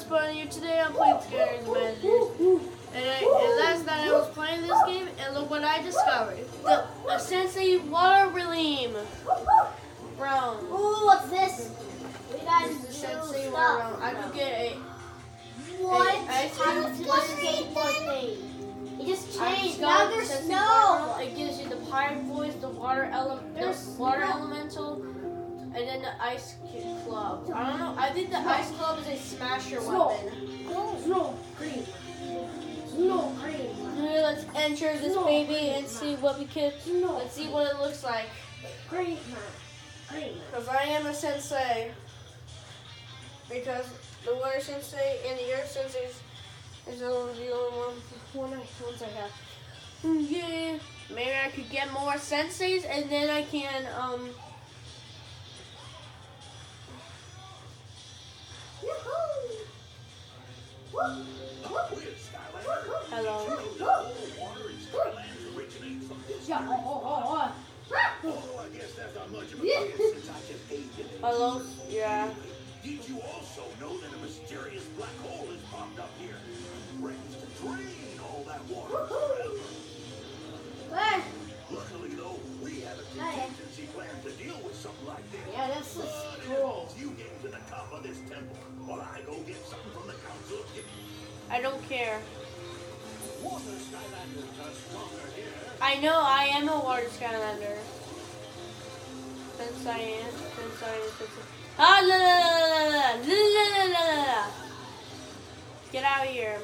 what's fun here today? I'm playing Scares Madness. And, I, and last night I was playing this game, and look what I discovered. The, Sensei Water Relim. Brown. Ooh, what's this? We got This is Sensei Water. Realm. I could get a What? Hey, ice cream does plus- the skateboard thing? It just changed. Now the there's snow. It gives you the pirate voice, the water ele- There's the water snow. elemental, and then the ice club. I don't know. I think the ice club is a smasher Snow. weapon. Snow green. Snow cream. Okay, let's enter this Snow baby and see what we can. Snow Let's see what it looks like. cream. Cream. Because I am a sensei. Because the water sensei and the earth sensei is, is the only one, one I, ones I have. Hmm, Yeah. Maybe I could get more senseis and then I can, um, hello. Hello? Yeah. Did you also know that a mysterious black hole has popped up here? To drain all that water. Luckily, though, we have a contingency plan to deal with something like this. Yeah, it cool. involves you getting to the top of this temple while I go get something from the Council I don't care. Water Skylanders are stronger here. I know I am a water skylander. Since I am, since I am, since I Ah, la la la la la la la la la la. Get out of here.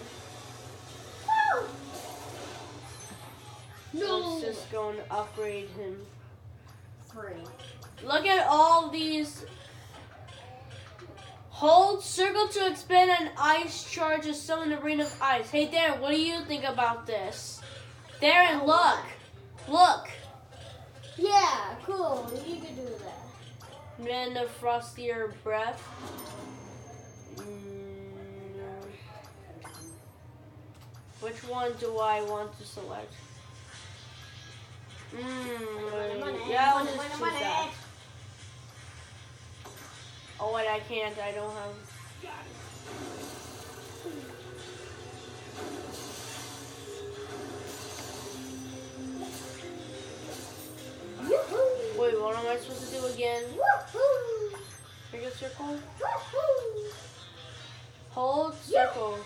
Just going to upgrade him. Three. Look at all these. Hold circle to expand an ice charge to summon a ring of ice. Hey Darren, what do you think about this? Darren, look. Look. Yeah, cool. You can do that. Man, the frostier breath. Mm. Which one do I want to select? Mm, yeah, I'll money, just money, choose Oh wait, I can't. I don't have. Wait, what am I supposed to do again? Woo-hoo. Make a circle. Hold circle.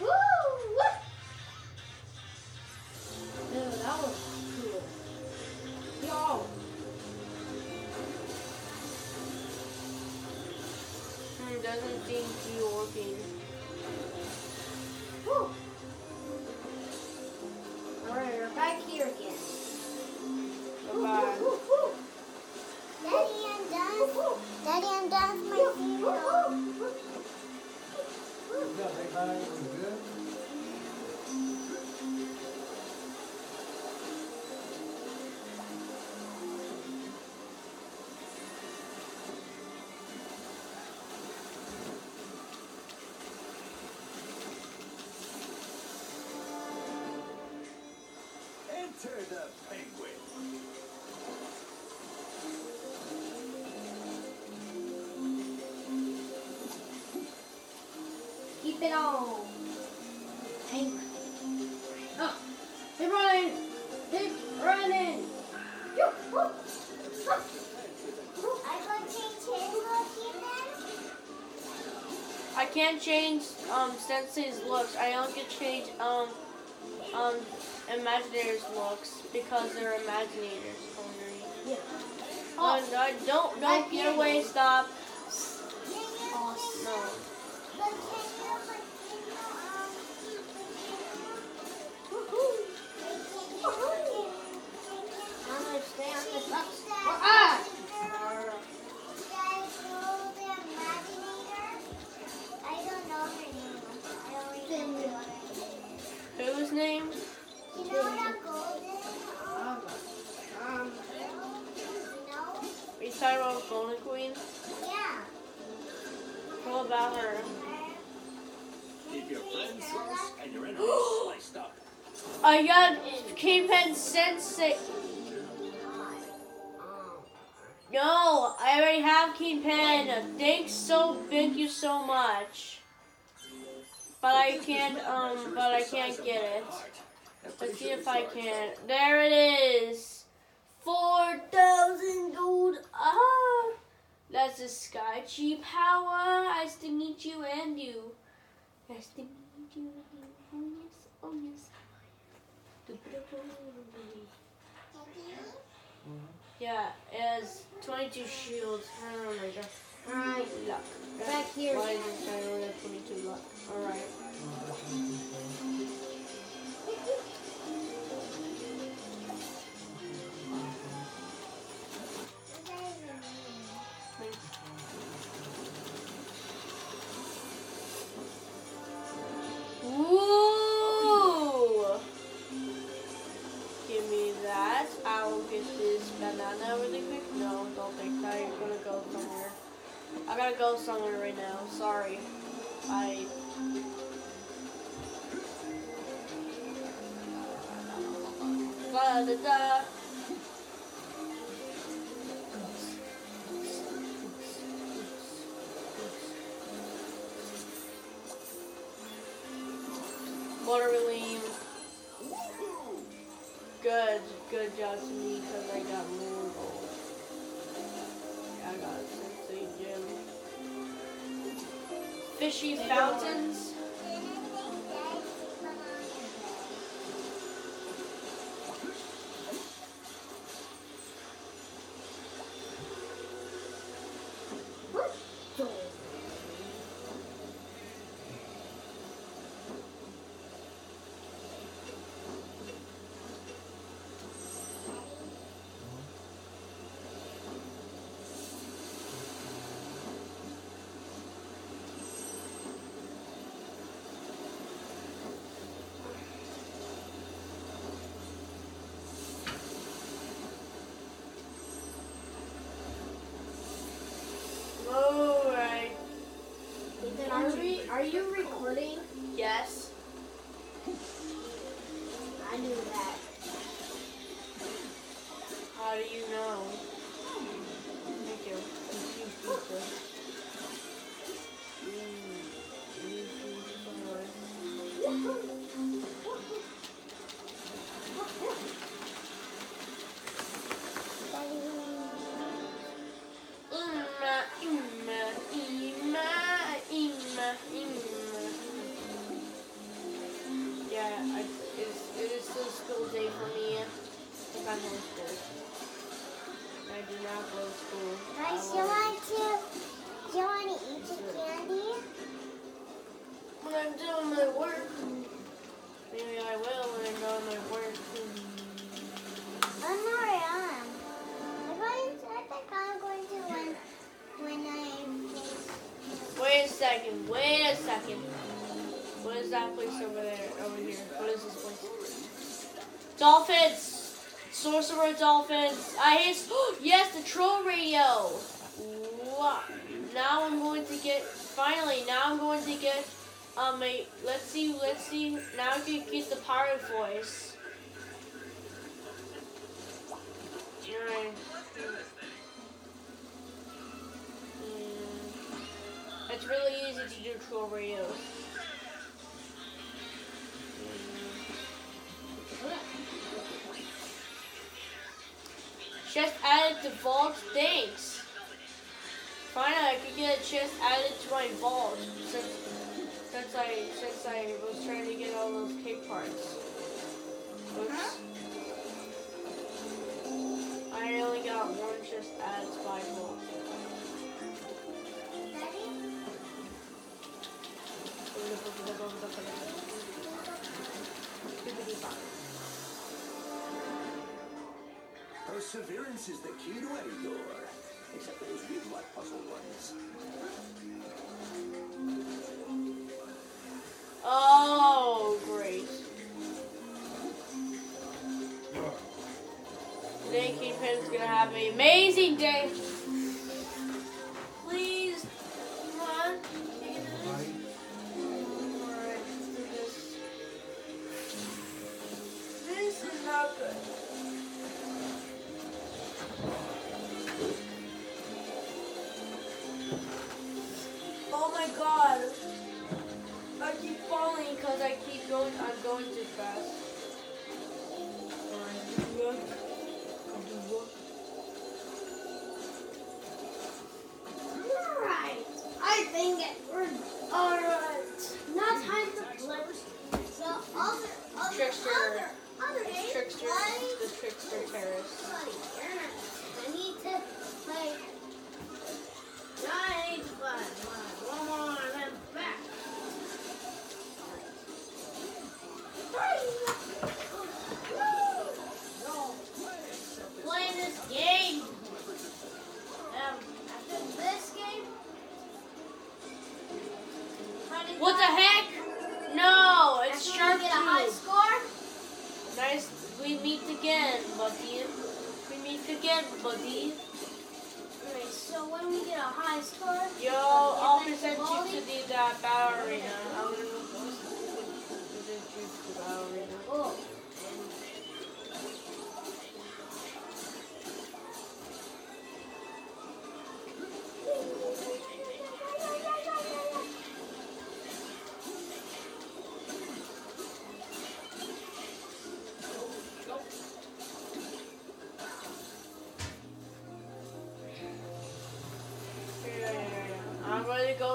Yo. Hmm, doesn't seem to be working. It. Anchor. Oh, they're running. They're running. I go change his looking I can't change um Sensei's looks. I only can change um um Imaginator's looks because they're Imaginators only. Yeah. Oh, no, don't don't get away! Stop! I got King Pen Sensei. No, I already have King Pen. Thanks so, thank you so much. but I can't. Um, but I can't get it. Let's see if I can. There it is. Four thousand gold. Ah, that's a sky cheap power. Nice to meet you and you. Nice to meet you and you. Oh yes, oh yes. Mm-hmm. Yeah, it has 22 shields. Oh my god. Alright, Luck. back here. Why is this guy only have 22 luck? Alright. Da da da. Relief. Good, good job to me because I got more gold. I got a sensei gem. Fishy fountains. Alright. Ethan, are we? Are you recording? Yes. I knew that. How do you know? My work. Maybe I will when I'm doing my work. I'm not on. To, I think I'm going to when when I. Wait a second. Wait a second. What is that place over there? Over here. What is this place? Dolphins. Sorcerer dolphins. I hit. yes, the troll radio. Wow. Now I'm going to get. Finally, now I'm going to get. Um, let's see, let's see. Now I can get the pirate voice. Alright. It's really easy to do troll radio. Chest added to vault. Thanks. Finally, I could get a chest added to my vault since I since I was trying to get all those cake parts. Oops. I only got one added to my. Perseverance is the key to any door. Except those big luck puzzle ones. going to have an amazing day. Please, come on. This. Is not good. Oh my god. I keep falling because I keep going.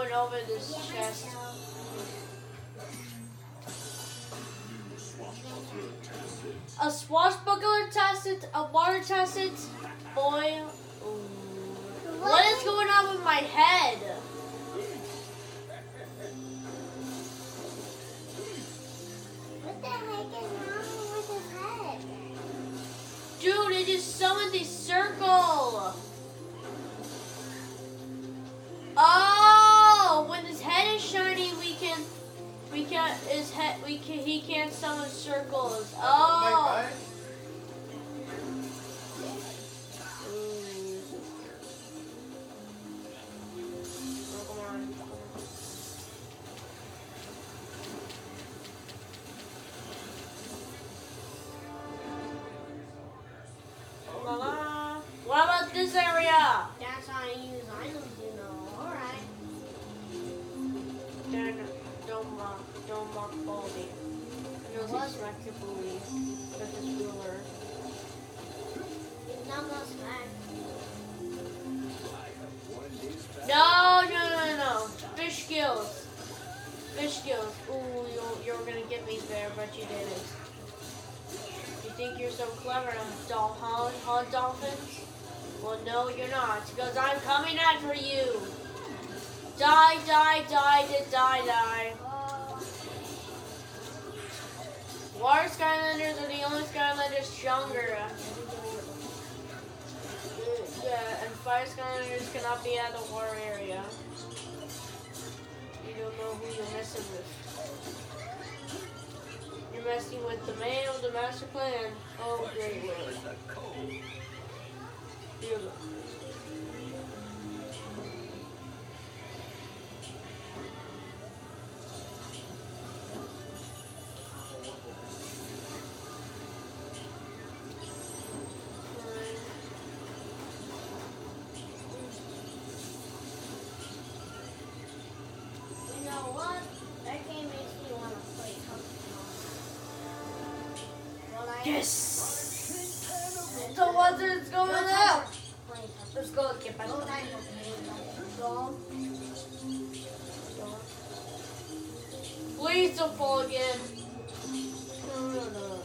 going over this chest. A swashbuckler tacit, a water tacit, boy. Ooh. What is going on with my head? we can, he can't summon circles. Oh. you did it. You think you're so clever, Dol- huh, dolphins? Well, no, you're not, because I'm coming after you. Die, die, die, die, die, die. Water Skylanders are the only Skylanders stronger. Yeah, and Fire Skylanders cannot be at the war area. You don't know who you're messing with messing with the man of the master plan. Oh, great world. go, Let's go. Please don't fall again. No, no, no.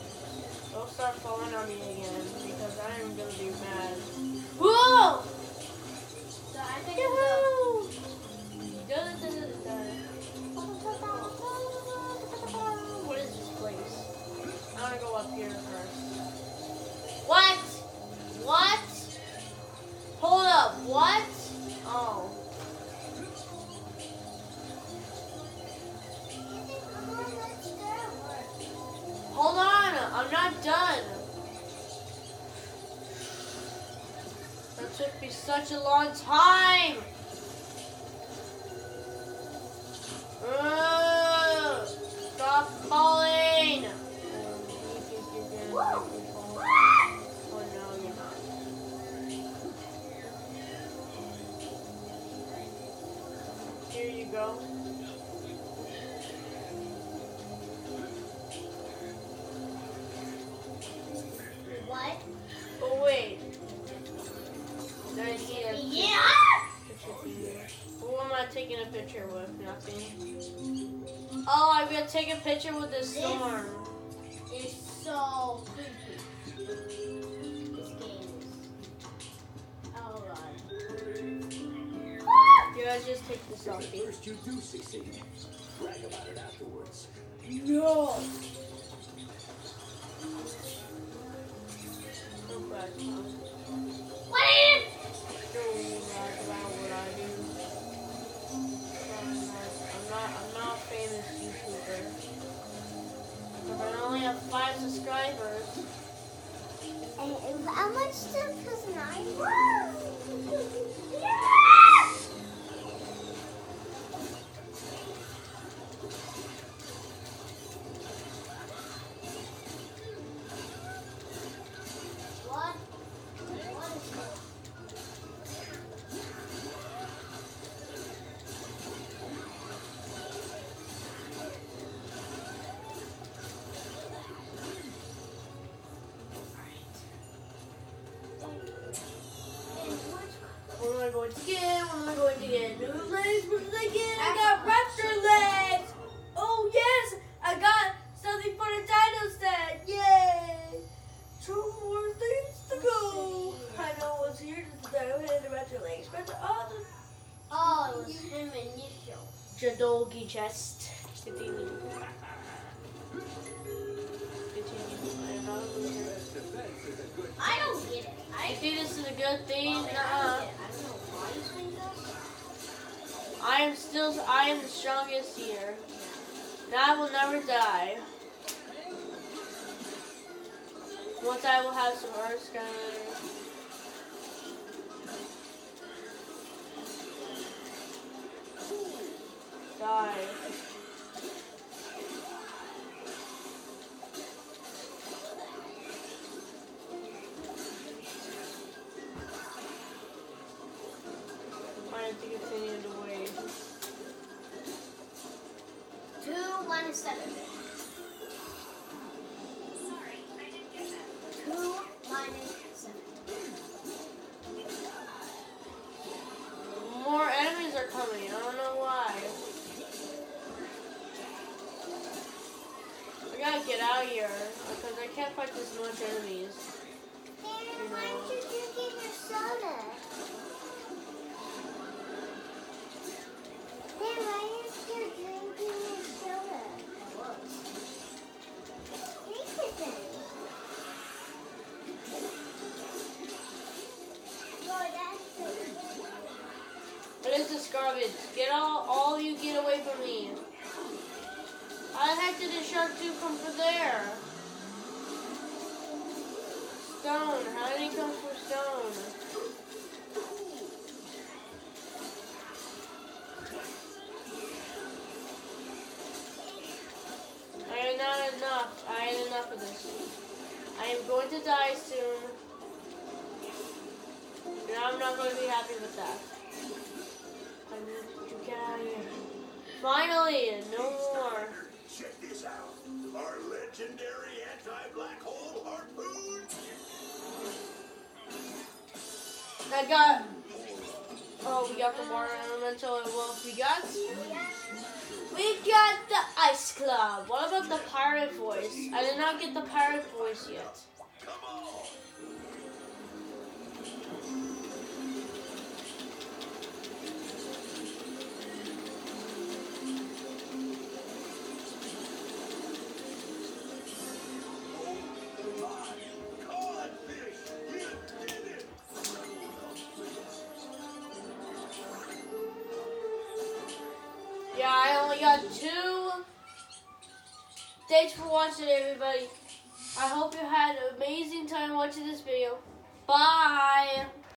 Don't start falling on me again. such a long time. Picture with the storm. It's so creepy. This game is. Oh god. Yeah, just take the selfie. First you do succeed. Brag about it afterwards. No. Oh, God. How much does I? I going? What am I going to get? New legs? What did I get? I got raptor legs! Oh yes! I got something for the dino set! Yay! Two more things to go! I know what's here to the dino and the raptor legs, but the other Oh, it was him initial. Jadolgi chest. Continue. Continue. I am not a loser. Defense is a good I don't get it. I think this is a good thing. Uh-uh. Don't get Nuh-uh. it. I don't know why you think that. I am still, I am the strongest here. And I will never die. Once I will have some Earth Skylanders. Much enemies. Darren, why aren't you drinking your soda? I had enough of this. I am going to die soon. And I'm not going to be happy with that. I need to get out of here. Finally, no more. Check this out. Our legendary anti-black hole harpoon. I got. Oh, we got the water elemental. and Well, we got. We got the ice club. What about the pirate voice? I did not get the pirate voice yet. I hope you had an amazing time watching this video. Bye.